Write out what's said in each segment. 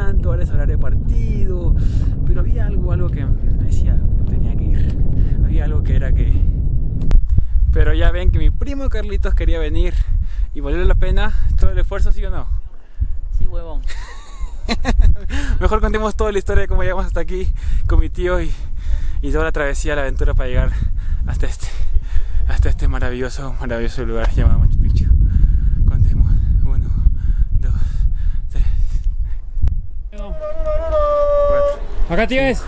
tanto, ahora es horario de partido, pero había algo, algo que me decía, tenía que ir, había algo que era que... Pero ya ven que mi primo Carlitos quería venir y valió la pena todo el esfuerzo, ¿sí o no? Sí, huevón. Mejor contemos toda la historia de cómo llegamos hasta aquí con mi tío y, y toda la travesía, la aventura para llegar hasta este, hasta este maravilloso, maravilloso lugar llamado Machu Picchu. Contemos uno, dos, tres. Cuatro. Acá tienes.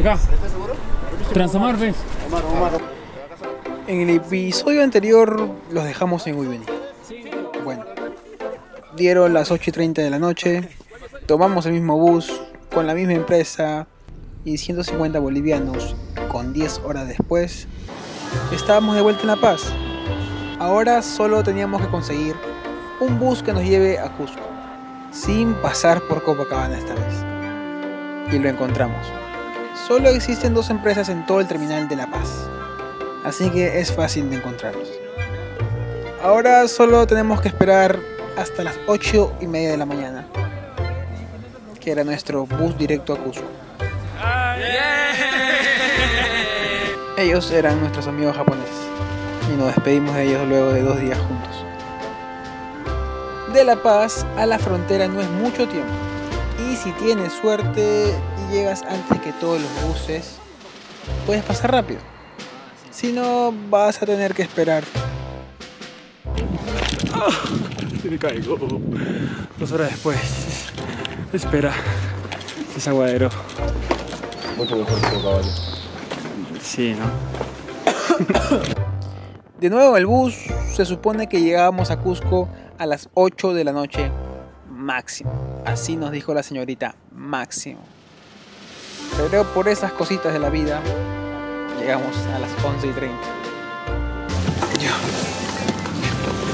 Acá. Transomar, ves. En el episodio anterior los dejamos en Uyuni. Bueno, dieron las 8 y 30 de la noche, tomamos el mismo bus, con la misma empresa y 150 bolivianos, con 10 horas después, estábamos de vuelta en La Paz. Ahora solo teníamos que conseguir un bus que nos lleve a Cusco, sin pasar por Copacabana esta vez. Y lo encontramos. Solo existen dos empresas en todo el terminal de La Paz, así que es fácil de encontrarlos. Ahora solo tenemos que esperar hasta las 8 y media de la mañana, que era nuestro bus directo a Cusco. Ellos eran nuestros amigos japoneses y nos despedimos de ellos luego de dos días juntos. De La Paz a la frontera no es mucho tiempo y si tienes suerte y llegas antes que todos los buses, puedes pasar rápido. Si no, vas a tener que esperar me caigo. Dos horas después. Espera. Es aguadero. Mucho mejor que caballo. Sí, ¿no? De nuevo en el bus, se supone que llegábamos a Cusco a las 8 de la noche máximo. Así nos dijo la señorita, máximo. Pero por esas cositas de la vida, llegamos a las 11 y 30.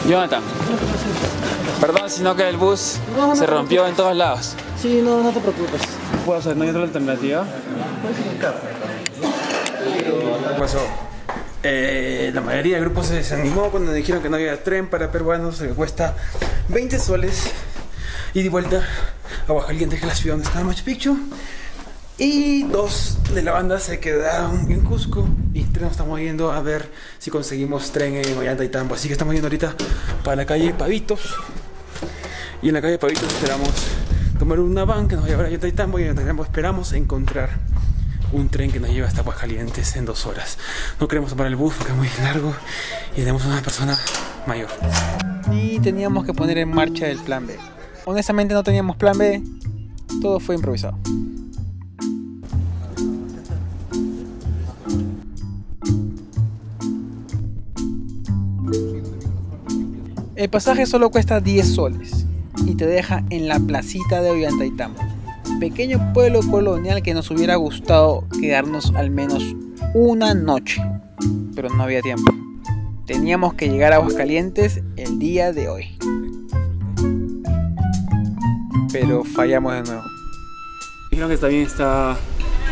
Jonathan. Perdón, sino que el bus se rompió en todos lados. Sí, no, no te preocupes. ¿Puedo hacer? ¿No hay otra alternativa? ¿Qué pasó? Eh, la mayoría del grupo se desanimó cuando dijeron que no había tren para peruanos que cuesta 20 soles y de vuelta a Aguascalientes, que es la ciudad donde está Machu Picchu. Y dos de la banda se quedaron en Cusco y tres nos estamos yendo a ver si conseguimos tren en Ollantaytambo. Así que estamos yendo ahorita para la calle Pavitos. Y en la calle Pavitos esperamos tomar una van que nos va a llevar a Ollantaytambo y en Ollantaytambo esperamos encontrar un tren que nos lleva hasta Aguascalientes en dos horas. No queremos tomar el bus porque es muy largo y tenemos una persona mayor. Y teníamos que poner en marcha el plan B. Honestamente no teníamos plan B, todo fue improvisado. El pasaje solo cuesta 10 soles y te deja en la placita de Ollantaytambo, pequeño pueblo colonial que nos hubiera gustado quedarnos al menos una noche, pero no había tiempo. Teníamos que llegar a Aguascalientes el día de hoy. Pero fallamos de nuevo. Dijeron que también está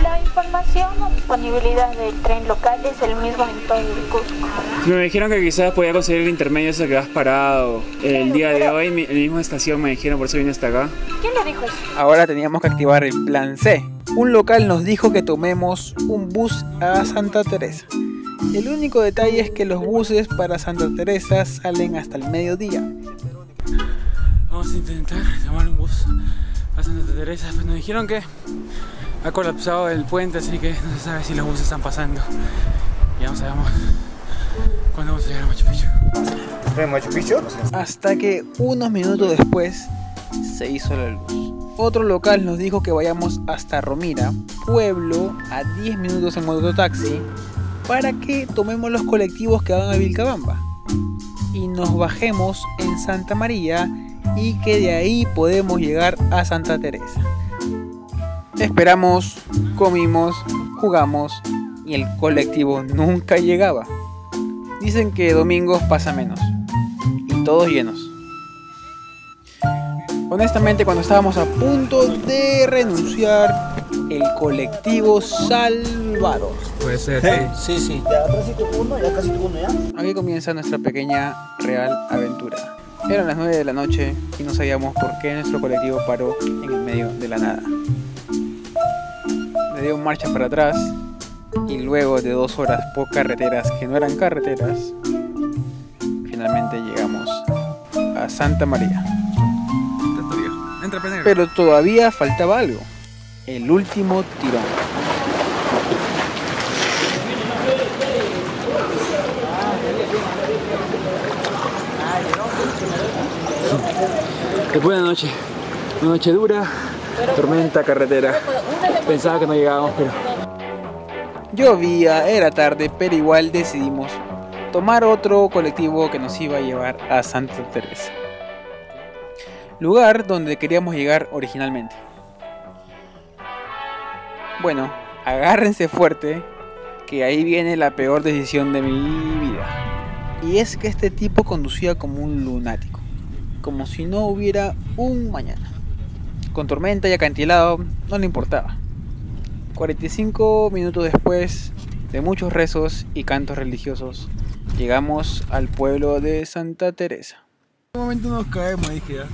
La información o disponibilidad del tren local es el mismo en todo el Cusco. Me dijeron que quizás podía conseguir el intermedio ese que has parado el día de hoy, en la misma estación me dijeron, por eso vine hasta acá. ¿Quién le dijo eso? Ahora teníamos que activar el plan C. Un local nos dijo que tomemos un bus a Santa Teresa. El único detalle es que los buses para Santa Teresa salen hasta el mediodía. Vamos a intentar tomar un bus a Santa Teresa, pues nos dijeron que ha colapsado el puente, así que no se sabe si los buses están pasando. Ya no sabemos cuándo vamos a llegar a Machu Picchu. ¿En Machu Picchu? Hasta que unos minutos después se hizo la luz. Otro local nos dijo que vayamos hasta Romira, pueblo a 10 minutos en mototaxi, para que tomemos los colectivos que van a Vilcabamba y nos bajemos en Santa María y que de ahí podemos llegar a Santa Teresa. Esperamos, comimos, jugamos y el colectivo nunca llegaba. Dicen que domingos pasa menos y todos llenos. Honestamente, cuando estábamos a punto de renunciar, el colectivo Salvador. Puede ser, Sí, sí. Aquí comienza nuestra pequeña real aventura. Eran las 9 de la noche y no sabíamos por qué nuestro colectivo paró en el medio de la nada. Le dio marcha para atrás y luego de dos horas por carreteras que no eran carreteras, finalmente llegamos a Santa María. Pero todavía faltaba algo, el último tirón. Después de una noche, una noche dura, tormenta, carretera. Pensaba que no llegábamos, pero Llovía, era tarde, pero igual decidimos tomar otro colectivo que nos iba a llevar a Santa Teresa. Lugar donde queríamos llegar originalmente. Bueno, agárrense fuerte, que ahí viene la peor decisión de mi vida. Y es que este tipo conducía como un lunático, como si no hubiera un mañana. Con tormenta y acantilado, no le importaba. 45 minutos después de muchos rezos y cantos religiosos, llegamos al pueblo de Santa Teresa. en un momento nos caemos, dije ya.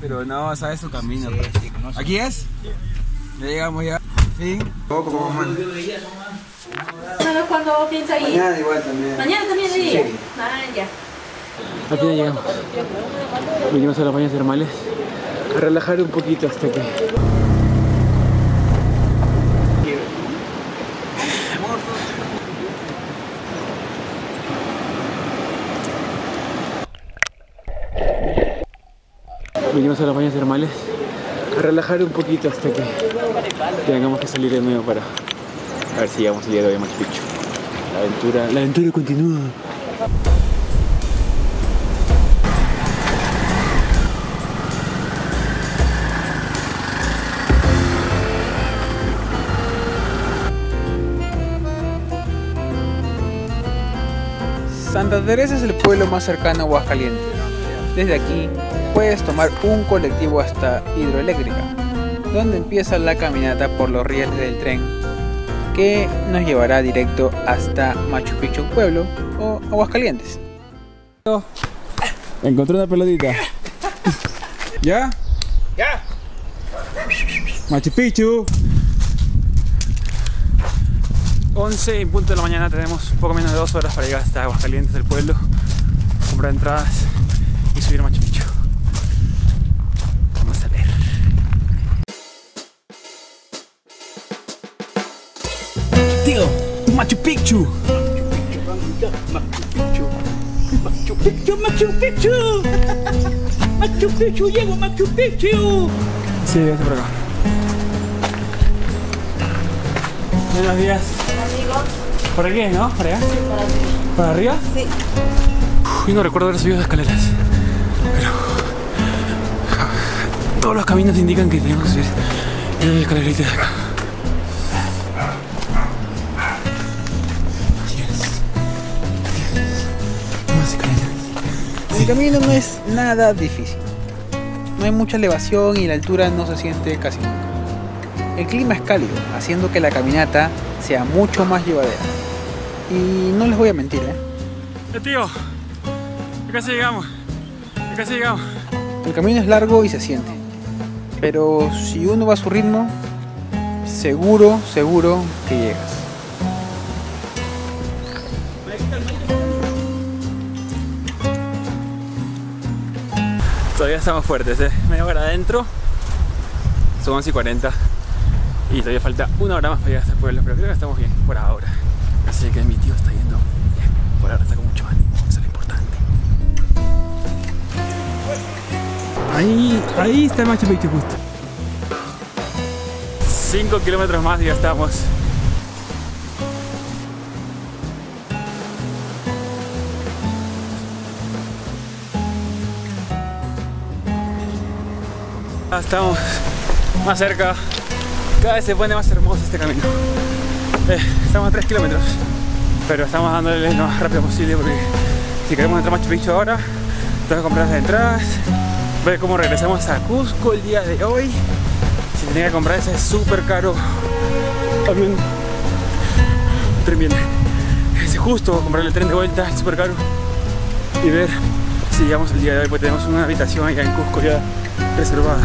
Pero no, sabes su camino. pues. ¿Aquí es? Ya llegamos ya. Fin. Poco como man. ¿Sabes cuándo piensa ir? Mañana igual también. Mañana también Sí. sí. Ah, ya. Aquí ya llegamos. Venimos a las bañas termales a relajar un poquito hasta que. Venimos a las bañas termales a relajar un poquito hasta que tengamos que salir de nuevo para a ver si llegamos el día de hoy a Machu Picchu. La aventura, la aventura continúa. Santa Teresa es el pueblo más cercano a Aguascalientes. Desde aquí puedes tomar un colectivo hasta Hidroeléctrica, donde empieza la caminata por los rieles del tren que nos llevará directo hasta Machu Picchu pueblo o Aguascalientes. Encontré una pelotita. ¿Ya? ¡Ya! Machu Picchu. 11 en punto de la mañana tenemos poco menos de dos horas para llegar hasta Aguascalientes del pueblo, comprar entradas y subir a Machu Picchu. Vamos a ver. Tío, Machu Picchu. Machu Picchu, Machu Picchu. Machu Picchu, llego a Machu Picchu. Sí, vete por acá. Buenos días. ¿Por aquí, no? ¿Por allá? ¿Para arriba? Sí. Yo no recuerdo haber subido las escaleras. Pero. Todos los caminos indican que tenemos que subir. Hay escaleritas de acá. El camino no es nada difícil. No hay mucha elevación y la altura no se siente casi nunca. El clima es cálido, haciendo que la caminata sea mucho más llevadera. Y no les voy a mentir, ¿eh? Eh, tío. Ya casi llegamos. Ya casi llegamos. El camino es largo y se siente. Pero si uno va a su ritmo, seguro, seguro que llegas. Todavía estamos fuertes, ¿eh? Media hora adentro. Son 11 y 40. Y todavía falta una hora más para llegar hasta el pueblo. Pero creo que estamos bien por ahora. Así que mi tío está yendo bien. Por ahora está con mucho ánimo. Eso es lo importante. Ahí, ahí está el Machu Picchu justo. 5 kilómetros más y ya estamos. Ya Estamos más cerca. Cada vez se pone más hermoso este camino. Eh, estamos a 3 kilómetros. Pero estamos dándole lo más rápido posible porque si queremos entrar a Machu Picchu ahora, tengo que comprar las entradas. Ver cómo regresamos a Cusco el día de hoy. Si tenía que comprar ese es súper caro. Tren viene. Es justo comprar el tren de vuelta, es súper caro. Y ver si llegamos el día de hoy, pues tenemos una habitación allá en Cusco ya reservada.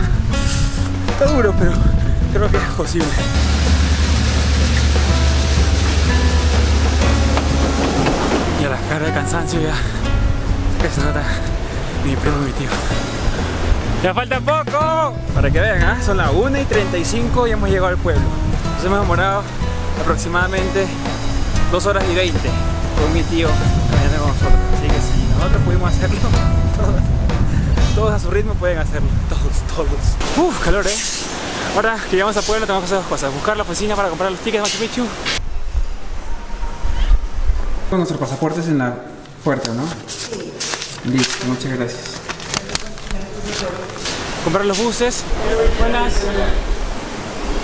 Está duro, pero creo que es posible. Y a la cara de cansancio ya que se nota mi primo y mi tío. ¡Ya falta poco! Para que vean, ¿ah? son las 1 y 35 y hemos llegado al pueblo. Nos hemos demorado aproximadamente 2 horas y 20 con mi tío caminando con nosotros. Así que si nosotros pudimos hacerlo, todos, todos a su ritmo pueden hacerlo. Todos, todos. Uf, calor, ¿eh? Ahora que llegamos al pueblo tenemos que hacer dos cosas. Buscar la oficina para comprar los tickets de Machu Picchu. Con nuestros pasaportes en la puerta, ¿no? Listo, muchas gracias. Comprar los buses. Buenas.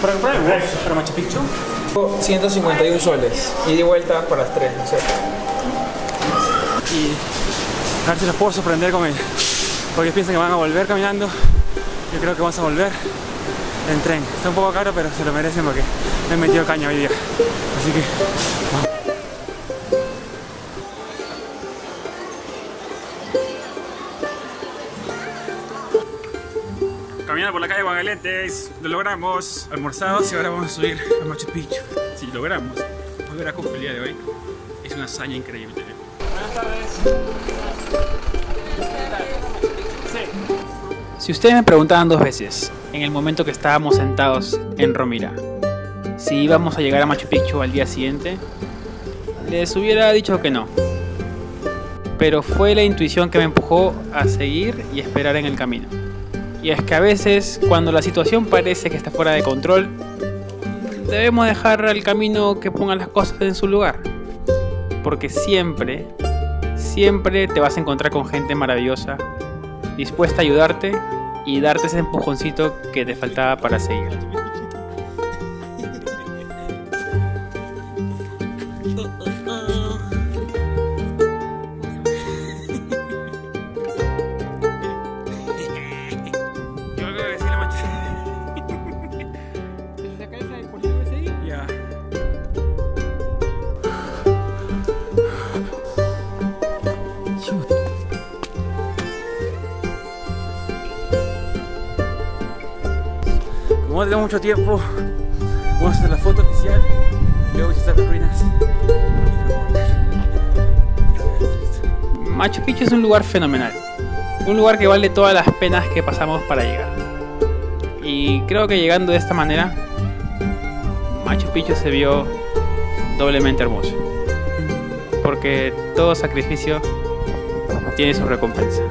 Para comprar el bus para Machu Picchu. 151 soles. Y de vuelta para las 3, no sé. Y a ver si los puedo sorprender con él. Porque piensan que van a volver caminando. Yo creo que vamos a volver en tren. Está un poco caro, pero se lo merecen porque me he metido caña hoy día. Así que vamos. Caminando por la calle Guagalentes, lo logramos. Almorzados y ahora vamos a subir a Machu Picchu. Si logramos volver a Cusco el día de hoy, es una hazaña increíble. Buenas tardes. Si ustedes me preguntaban dos veces, en el momento que estábamos sentados en Romira, si íbamos a llegar a Machu Picchu al día siguiente, les hubiera dicho que no. Pero fue la intuición que me empujó a seguir y esperar en el camino. Y es que a veces, cuando la situación parece que está fuera de control, debemos dejar al camino que ponga las cosas en su lugar. Porque siempre, siempre te vas a encontrar con gente maravillosa, dispuesta a ayudarte y darte ese empujoncito que te faltaba para seguir. Como no tenemos mucho tiempo, vamos a hacer la foto oficial y luego visitar las ruinas. Machu Picchu es un lugar fenomenal. Un lugar que vale todas las penas que pasamos para llegar. Y creo que llegando de esta manera, Machu Picchu se vio doblemente hermoso. Porque todo sacrificio tiene su recompensa.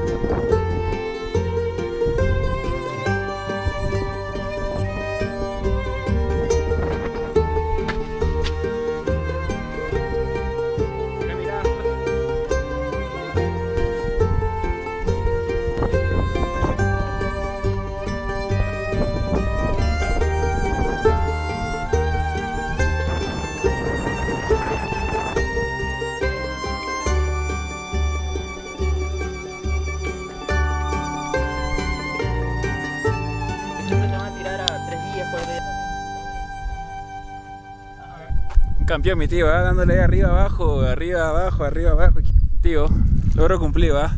Campeón, mi tío, ¿va? dándole ahí arriba, abajo, arriba, abajo, arriba, abajo. Tío, logro cumplir, ¿va?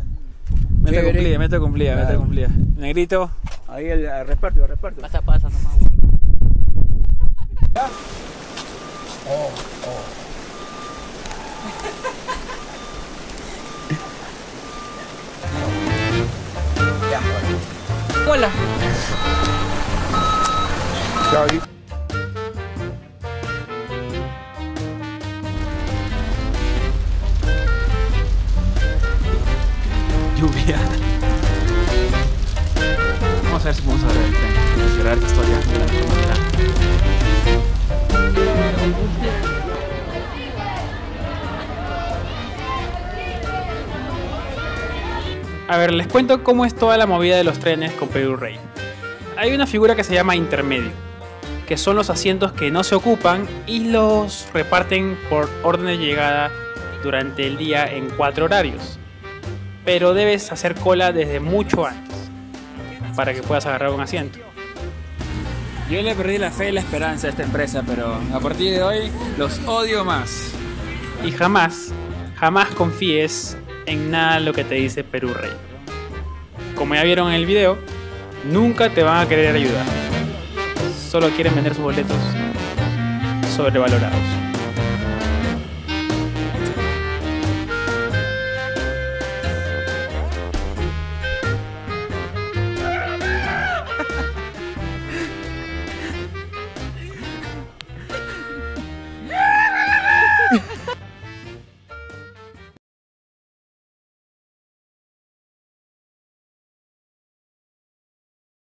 Meta Chévere. cumplida, meta cumplida, meta cumplida. Negrito, Ahí el, el reparto, el reparto. Pasa, pasa nomás. Hola. Chao, Vamos a ver si podemos ver el tren. Esta historia de la mejor manera. A ver, les cuento cómo es toda la movida de los trenes con Perú Rey. Hay una figura que se llama intermedio, que son los asientos que no se ocupan y los reparten por orden de llegada durante el día en cuatro horarios. Pero debes hacer cola desde mucho antes para que puedas agarrar un asiento. Yo le perdí la fe y la esperanza a esta empresa, pero a partir de hoy los odio más. Y jamás, jamás confíes en nada de lo que te dice Perú Rey. como ya vieron en el video, nunca te van a querer ayudar. Solo quieren vender sus boletos sobrevalorados.